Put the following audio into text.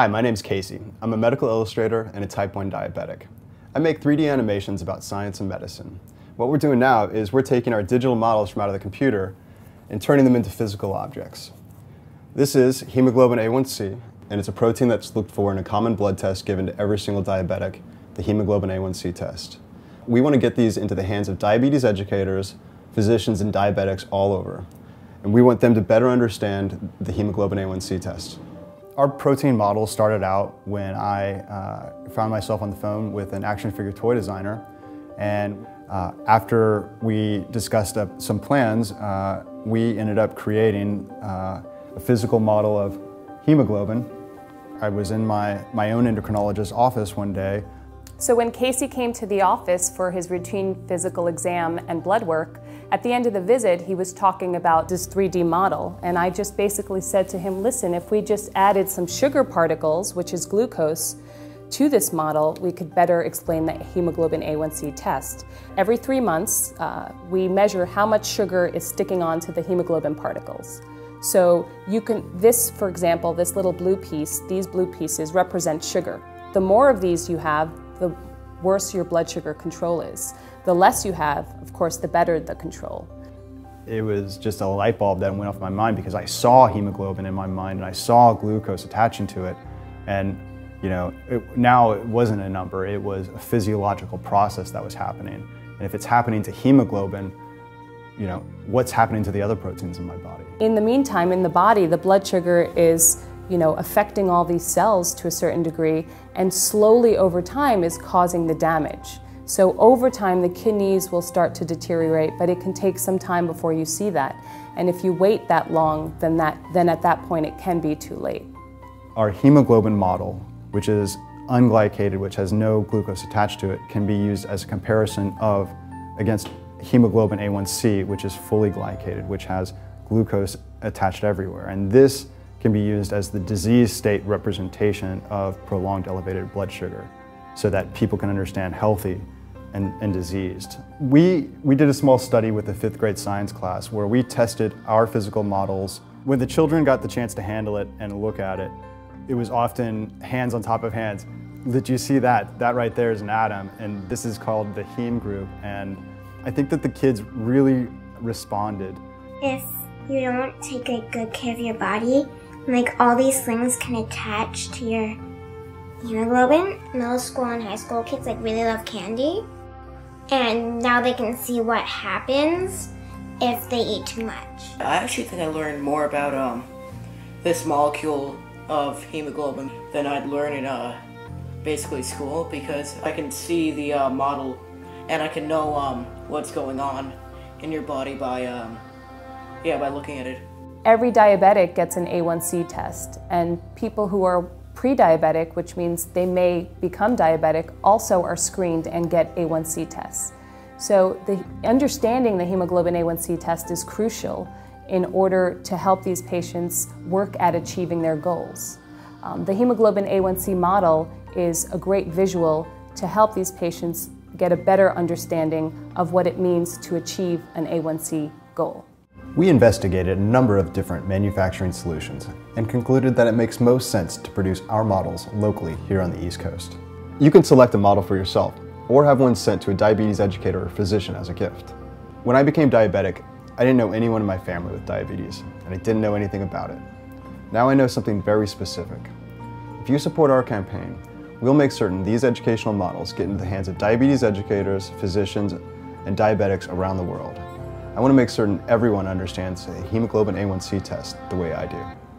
Hi, my name's Casey. I'm a medical illustrator and a type 1 diabetic. I make 3D animations about science and medicine. What we're doing now is we're taking our digital models from out of the computer and turning them into physical objects. This is hemoglobin A1C, and it's a protein that's looked for in a common blood test given to every single diabetic, the hemoglobin A1C test. We want to get these into the hands of diabetes educators, physicians, and diabetics all over. And we want them to better understand the hemoglobin A1C test. Our protein model started out when I uh, found myself on the phone with an action figure toy designer. And uh, after we discussed uh, some plans, uh, we ended up creating uh, a physical model of hemoglobin. I was in my, my own endocrinologist's office one day so when Casey came to the office for his routine physical exam and blood work, at the end of the visit, he was talking about this 3D model. And I just basically said to him, listen, if we just added some sugar particles, which is glucose, to this model, we could better explain the hemoglobin A1C test. Every three months, uh, we measure how much sugar is sticking onto the hemoglobin particles. So you can, this, for example, this little blue piece, these blue pieces represent sugar. The more of these you have, the worse your blood sugar control is. The less you have, of course, the better the control. It was just a light bulb that went off my mind because I saw hemoglobin in my mind and I saw glucose attaching to it. And you know, it, now it wasn't a number, it was a physiological process that was happening. And if it's happening to hemoglobin, you know, what's happening to the other proteins in my body? In the meantime, in the body, the blood sugar is you know, affecting all these cells to a certain degree and slowly over time is causing the damage. So over time, the kidneys will start to deteriorate, but it can take some time before you see that. And if you wait that long, then, that, then at that point it can be too late. Our hemoglobin model, which is unglycated, which has no glucose attached to it, can be used as a comparison of against hemoglobin A1C, which is fully glycated, which has glucose attached everywhere. And this can be used as the disease state representation of prolonged elevated blood sugar so that people can understand healthy and, and, diseased. We, we did a small study with the fifth grade science class where we tested our physical models. When the children got the chance to handle it and look at it, it was often hands on top of hands. Did you see that? That right there is an atom, and this is called the heme group. And I think that the kids really responded. If you don't take good care of your body, like all these things can attach to your hemoglobin. Middle school and high school kids like really love candy. And now they can see what happens if they eat too much. I actually think I learned more about um, this molecule of hemoglobin than I'd learn in uh, basically school because I can see the uh, model and I can know um, what's going on in your body by um, yeah by looking at it. Every diabetic gets an A1C test, and people who are pre-diabetic, which means they may become diabetic, also are screened and get A1C tests. So the, understanding the hemoglobin A1C test is crucial in order to help these patients work at achieving their goals. Um, the hemoglobin A1C model is a great visual to help these patients get a better understanding of what it means to achieve an A1C goal. We investigated a number of different manufacturing solutions and concluded that it makes most sense to produce our models locally here on the East Coast. You can select a model for yourself or have one sent to a diabetes educator or physician as a gift. When I became diabetic, I didn't know anyone in my family with diabetes and I didn't know anything about it. Now I know something very specific. If you support our campaign, we'll make certain these educational models get into the hands of diabetes educators, physicians, and diabetics around the world. I want to make certain everyone understands the hemoglobin A1C test the way I do.